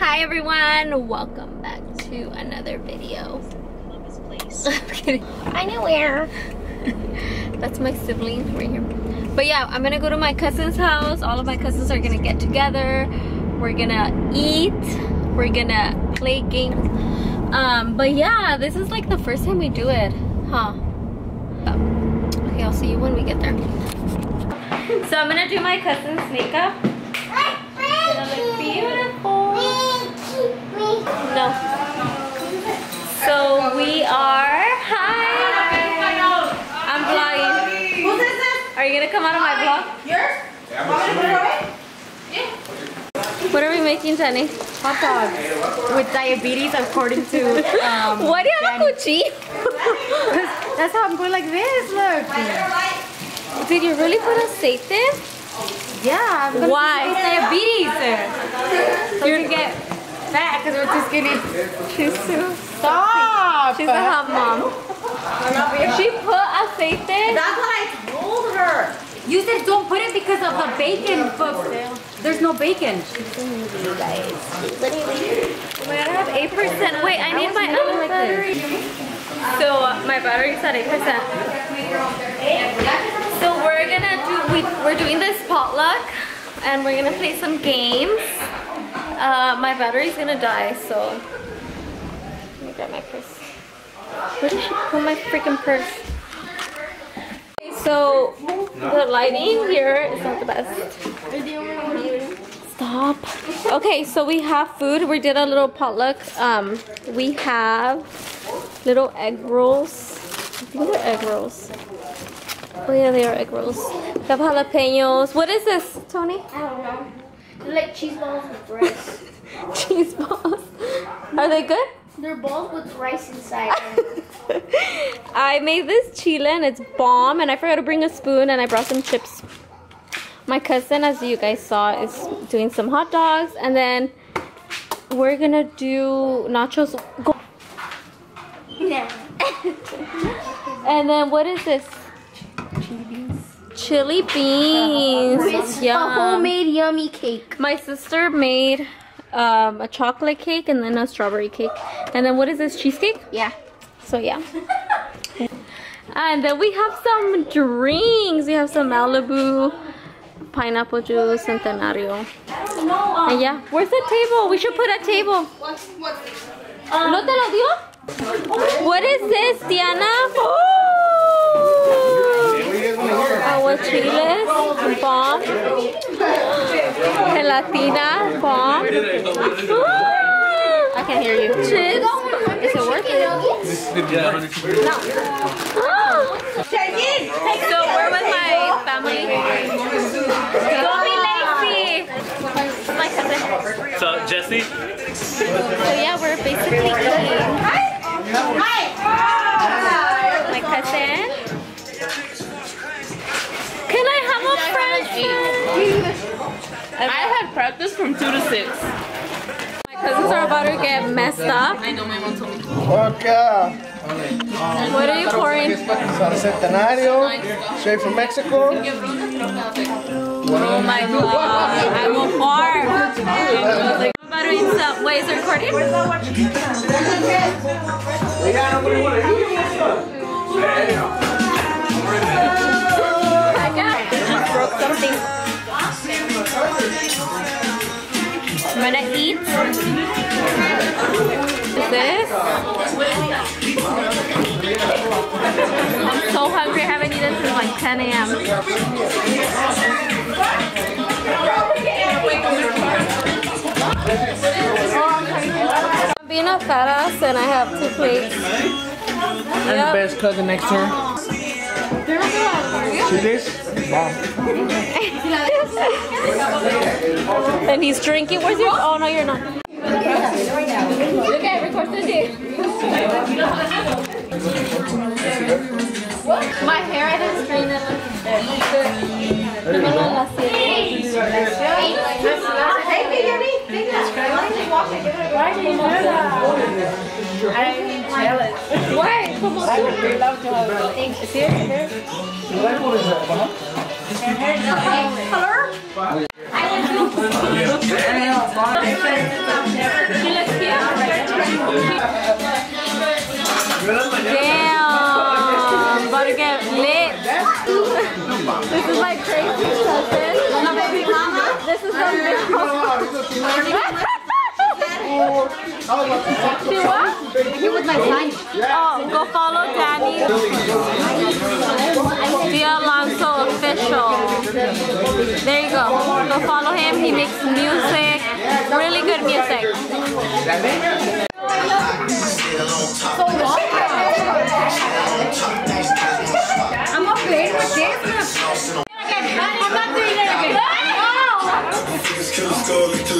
Hi everyone, welcome back to another video. I'm kidding. I know where. That's my sibling right here. But yeah, I'm gonna go to my cousin's house. All of my cousins are gonna get together. We're gonna eat. We're gonna play games. Um, but yeah, this is like the first time we do it, huh? Okay, I'll see you when we get there. So I'm gonna do my cousin's makeup. It's beautiful. No. So we are. Hi. I'm vlogging. Whose is this? Are you gonna come out of my vlog? Yours? Want me to put it away? What are we making, Jenny? Hot dogs with diabetes according to um What do you have a cuchillo? That's how I'm going like this, look. Did you really put aceite? Yeah, I'm gonna Why? get diabetes. So you get fat because we're too skinny. She's too. Stop. She's a hot mom. She put a aceite. That's what I told her. You said don't put it because of the bacon, but there's no bacon. Wait, I have eight percent. Wait, I need my like battery. So uh, my battery's at eight percent. So we're gonna do. We, we're doing this potluck, and we're gonna play some games. Uh, my battery's gonna die, so let me grab my purse. Where did she put my freaking purse? So the lighting here is not the best. Stop. Okay, so we have food. We did a little potluck. Um, we have little egg rolls. I think they're egg rolls. Oh yeah, they are egg rolls. Have jalapenos. What is this, Tony? I don't know. They're like cheese balls with rice. Cheese balls. Are they good? They're balls with rice inside. I made this chile and it's bomb and I forgot to bring a spoon and I brought some chips. My cousin, as you guys saw, is doing some hot dogs and then we're gonna do nachos. Go- yeah. And then what is this? Chili beans. It's a homemade yummy cake. My sister made um, a chocolate cake and then a strawberry cake. And then what is this? Cheesecake? Yeah. So yeah. and then we have some drinks. We have some Malibu, pineapple juice, Centenario. And yeah, where's the table? We should put a table. ¿No te lo dio? What is this, Diana? Aguachiles, bomb. Gelatina, bomb. Ah! I can't hear you. Chips. Is it working? No. Ah! So we're with my family. Don't be lazy. My cousin. So Jesse, So yeah, we're basically eating. Hi! Hi! My cousin. 8. I had practice from 2 to 6 My cousins are about to get messed up. I know my mom told me. Fuck yeah. What are you pouring? Centenario, straight from Mexico. Oh my god, I will farm. About to eat some. Wait, is it recording? Yeah, something. I'm gonna eat this. I'm so hungry. I haven't eaten since like 10 a.m. I'm being a fat ass and I have two plates. And Yep. best cousin next to her. This? And he's drinking. Where's your? Oh no, you're not. Okay, record the day. My hair, I didn't straighten Why do you know that? I'm jealous. Why? I would really love to have a ink. See it here? Color? Damn, about to get lit. this is like crazy, Justin. This is the baby mama. This is the baby mama. She what? Here with my sign. Oh, go follow Danny. The Alonso official. There you go. Go follow him. He makes music. Really good music. I'm not playing with this. I'm not doing it again. She fucking nigga. Two, go. No,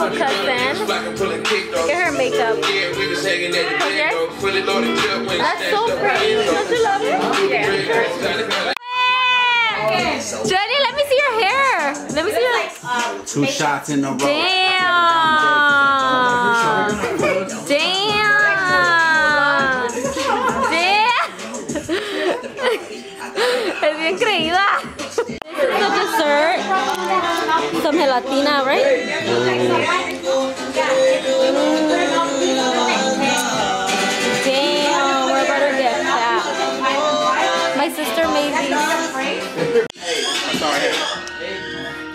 beautiful cousin. Look at her makeup. That's so pretty. Don't you love it? Yeah. Jenny, let me see your hair. Let me see your. Two shots in a row. Damn. Damn. Damn. Es bien creída. Dessert. Some gelatina, right? Damn, we're about to get fat. My sister made.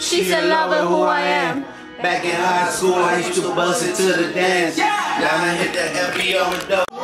She's a lover who I am. Back in high school, I used to bust it to the dance. Y'all hit the FB on the dope.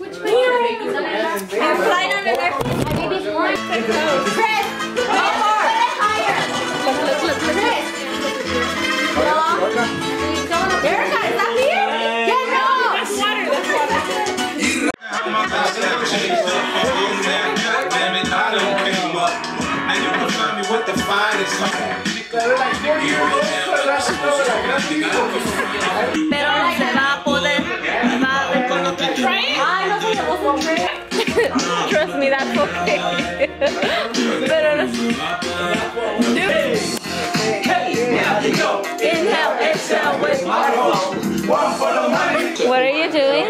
I'm flying under there. Chris. One more. Look, look, look, look. Erica, is that here? Yeah, no. That's water. That's water. Damn it, I don't care much. And you can find me with the finest. Pero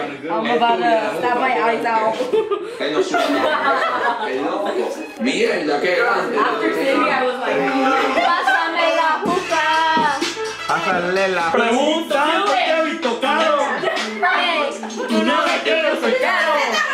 I'm about to stab my eyes out. Mierda, qué grande. After today, I was like, Pásame la hookah. Pásale la Pregunta. Hey, tú no me quieres soltar. Desde